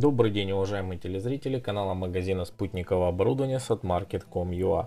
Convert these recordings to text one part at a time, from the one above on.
Добрый день, уважаемые телезрители канала магазина спутникового оборудования satmarket.com.ua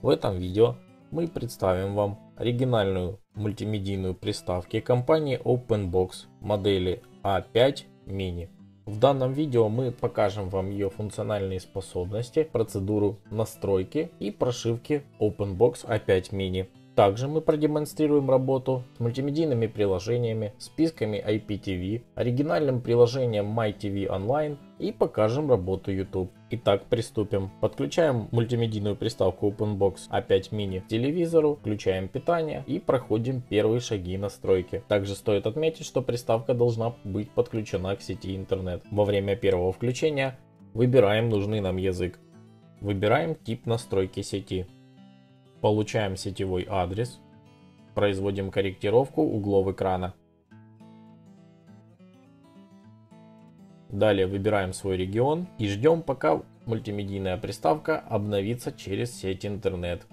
В этом видео мы представим вам оригинальную мультимедийную приставки компании OpenBox модели A5 Mini. В данном видео мы покажем вам ее функциональные способности, процедуру настройки и прошивки OpenBox A5 Mini. Также мы продемонстрируем работу с мультимедийными приложениями, списками IPTV, оригинальным приложением MyTV Online и покажем работу YouTube. Итак, приступим. Подключаем мультимедийную приставку OpenBox A5 Mini к телевизору, включаем питание и проходим первые шаги настройки. Также стоит отметить, что приставка должна быть подключена к сети интернет. Во время первого включения выбираем нужный нам язык. Выбираем тип настройки сети. Получаем сетевой адрес. Производим корректировку углов экрана. Далее выбираем свой регион и ждем пока мультимедийная приставка обновится через сеть интернет.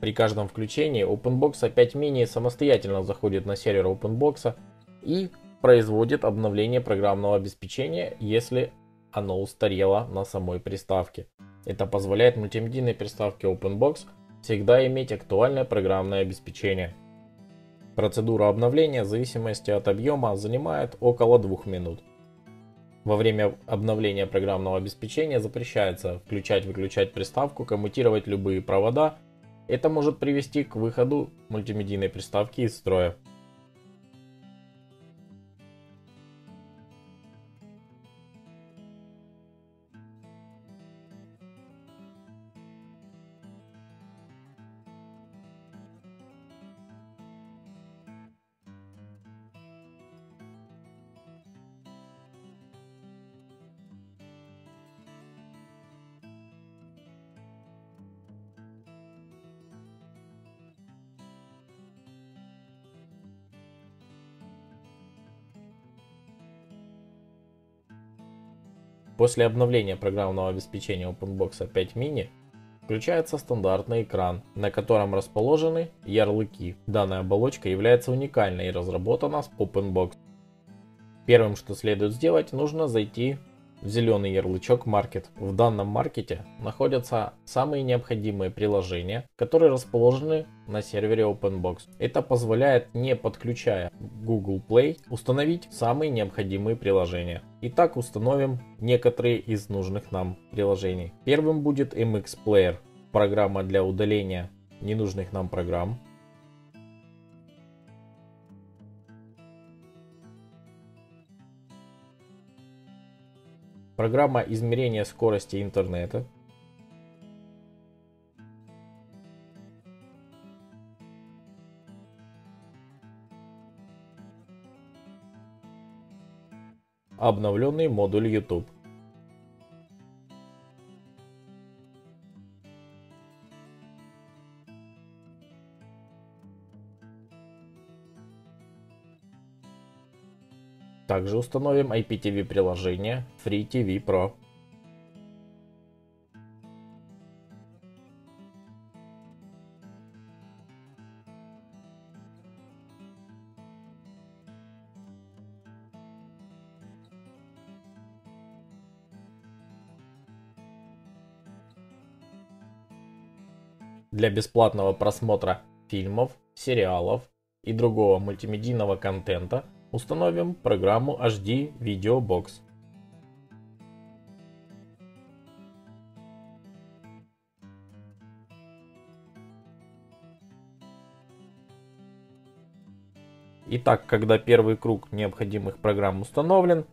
При каждом включении OpenBox опять mini самостоятельно заходит на сервер OpenBox и производит обновление программного обеспечения, если оно устарело на самой приставке. Это позволяет мультимедийной приставке OpenBox всегда иметь актуальное программное обеспечение. Процедура обновления в зависимости от объема занимает около 2 минут. Во время обновления программного обеспечения запрещается включать-выключать приставку, коммутировать любые провода. Это может привести к выходу мультимедийной приставки из строя. После обновления программного обеспечения OpenBox 5 Mini включается стандартный экран, на котором расположены ярлыки. Данная оболочка является уникальной и разработана с OpenBox. Первым, что следует сделать, нужно зайти зеленый ярлычок Market. В данном маркете находятся самые необходимые приложения, которые расположены на сервере OpenBox. Это позволяет, не подключая Google Play, установить самые необходимые приложения. Итак, установим некоторые из нужных нам приложений. Первым будет MX Player, программа для удаления ненужных нам программ. Программа измерения скорости интернета. Обновленный модуль YouTube. Также установим IPTV приложение FreeTV Pro. Для бесплатного просмотра фильмов, сериалов и другого мультимедийного контента Установим программу HD Video Box. Итак, когда первый круг необходимых программ установлен,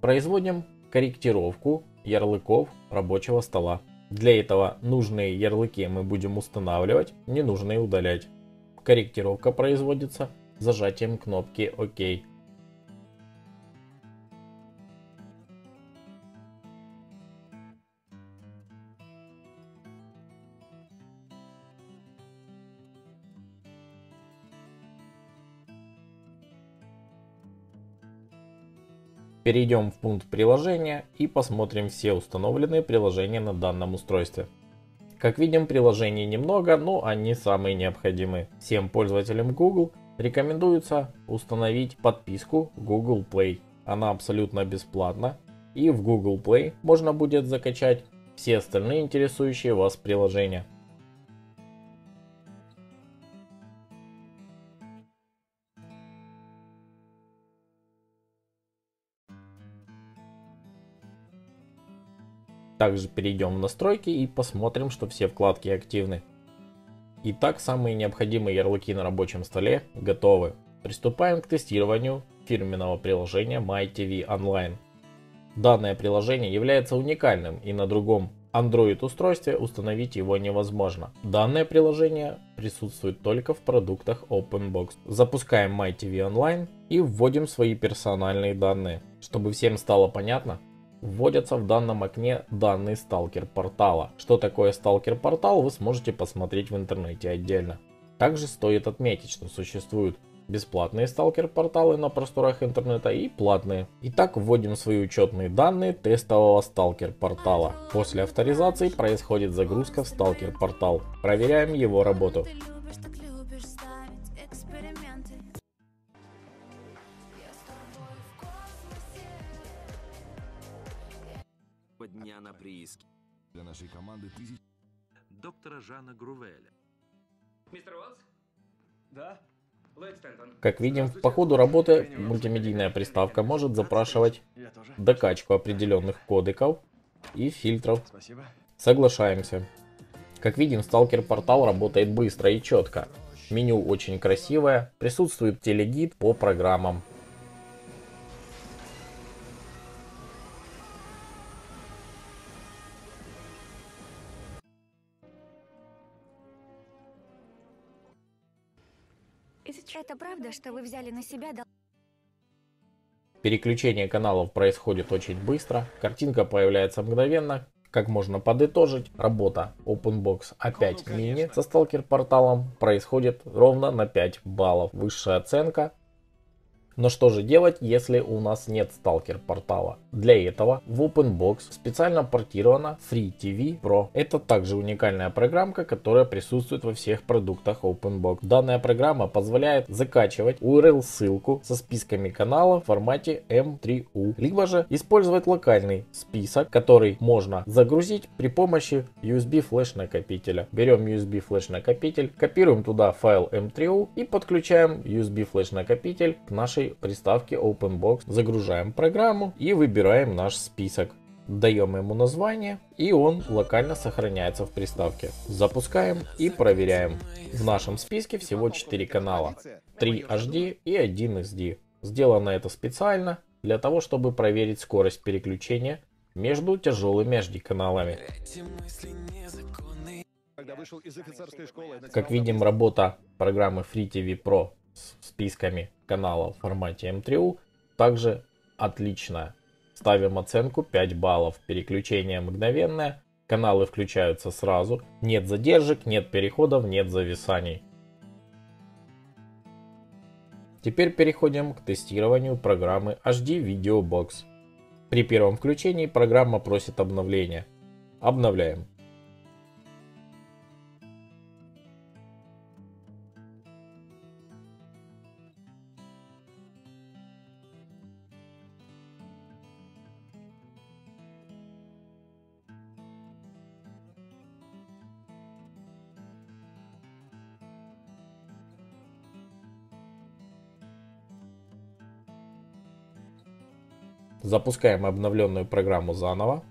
производим корректировку ярлыков рабочего стола. Для этого нужные ярлыки мы будем устанавливать, ненужные удалять. Корректировка производится зажатием кнопки ОК. Перейдем в пункт приложения и посмотрим все установленные приложения на данном устройстве. Как видим, приложений немного, но они самые необходимые. Всем пользователям Google рекомендуется установить подписку Google Play. Она абсолютно бесплатна и в Google Play можно будет закачать все остальные интересующие вас приложения. Также перейдем в настройки и посмотрим, что все вкладки активны. Итак, самые необходимые ярлыки на рабочем столе готовы. Приступаем к тестированию фирменного приложения MyTV Online. Данное приложение является уникальным и на другом Android устройстве установить его невозможно. Данное приложение присутствует только в продуктах OpenBox. Запускаем MyTV Online и вводим свои персональные данные. Чтобы всем стало понятно, Вводятся в данном окне данные сталкер портала. Что такое сталкер портал вы сможете посмотреть в интернете отдельно. Также стоит отметить, что существуют бесплатные сталкер порталы на просторах интернета и платные. Итак, вводим свои учетные данные тестового сталкер портала. После авторизации происходит загрузка в сталкер портал. Проверяем его работу. Прииске. Для нашей команды тысяч... Доктора Жана Грувеля. Мистер Уотс? Да? Как видим, по ходу работы мультимедийная приставка может запрашивать докачку определенных кодеков и фильтров. Спасибо. Соглашаемся. Как видим, Stalker портал работает быстро и четко. Меню очень красивое, присутствует телегид по программам. Это правда, что вы взяли на себя дол- Переключение каналов происходит очень быстро, картинка появляется мгновенно. Как можно подытожить, работа OpenBox опять мини со Stalker порталом происходит ровно на 5 баллов. Высшая оценка но что же делать, если у нас нет Stalker портала? Для этого в OpenBox специально портирована Free TV Pro. Это также уникальная программка, которая присутствует во всех продуктах OpenBox. Данная программа позволяет закачивать URL ссылку со списками каналов в формате M3U, либо же использовать локальный список, который можно загрузить при помощи USB флеш накопителя. Берем USB флеш накопитель, копируем туда файл M3U и подключаем USB флеш накопитель к нашей приставки OpenBox, загружаем программу и выбираем наш список. Даем ему название и он локально сохраняется в приставке. Запускаем и проверяем. В нашем списке всего 4 канала. 3 HD и 1 SD. Сделано это специально для того, чтобы проверить скорость переключения между тяжелыми HD каналами. Как видим, работа программы Free TV Pro с списками каналов в формате M3U также отличная. Ставим оценку 5 баллов. Переключение мгновенное. Каналы включаются сразу. Нет задержек, нет переходов, нет зависаний. Теперь переходим к тестированию программы HD Video Box. При первом включении программа просит обновления. Обновляем. Запускаем обновленную программу заново.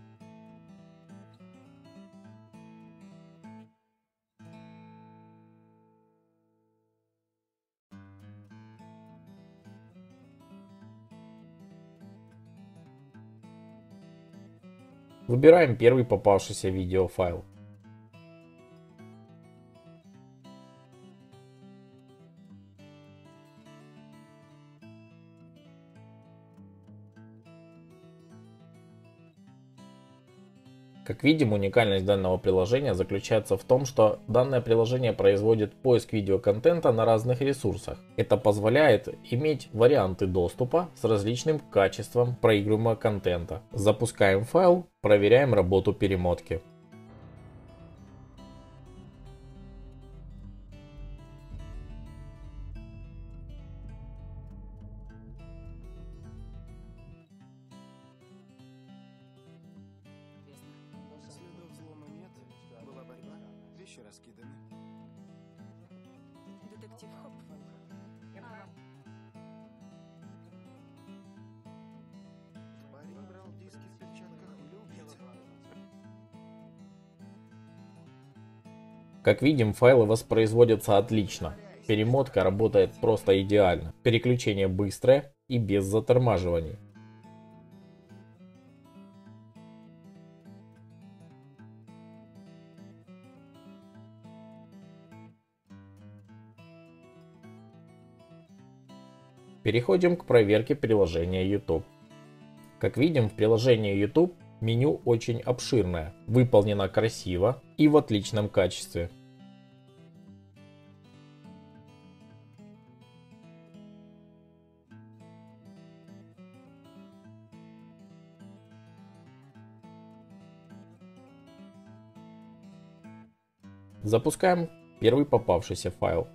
Выбираем первый попавшийся видеофайл. Как видим, уникальность данного приложения заключается в том, что данное приложение производит поиск видеоконтента на разных ресурсах. Это позволяет иметь варианты доступа с различным качеством проигрываемого контента. Запускаем файл, проверяем работу перемотки. Вещи раскиданы. Детектив Хопвелл. Парень брал диски в перчатках? Как видим, файлы воспроизводятся отлично. Перемотка работает просто идеально. Переключение быстрое и без затормаживаний. Переходим к проверке приложения YouTube. Как видим, в приложении YouTube меню очень обширное, выполнено красиво и в отличном качестве. Запускаем первый попавшийся файл.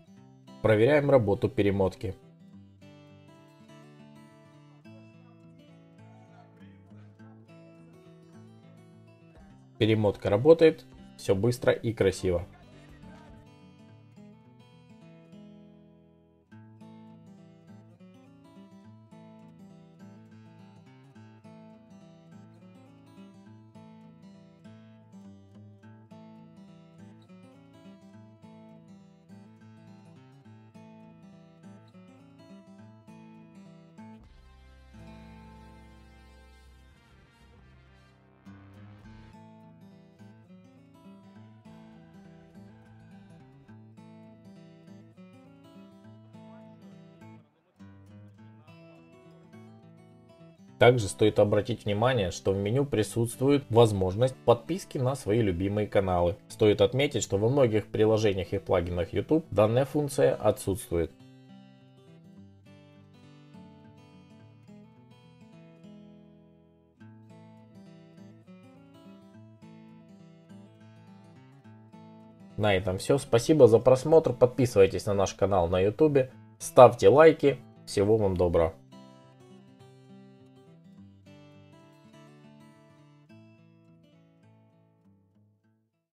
Проверяем работу перемотки. Перемотка работает, все быстро и красиво. Также стоит обратить внимание, что в меню присутствует возможность подписки на свои любимые каналы. Стоит отметить, что во многих приложениях и плагинах YouTube данная функция отсутствует. На этом все. Спасибо за просмотр. Подписывайтесь на наш канал на YouTube. Ставьте лайки. Всего вам доброго.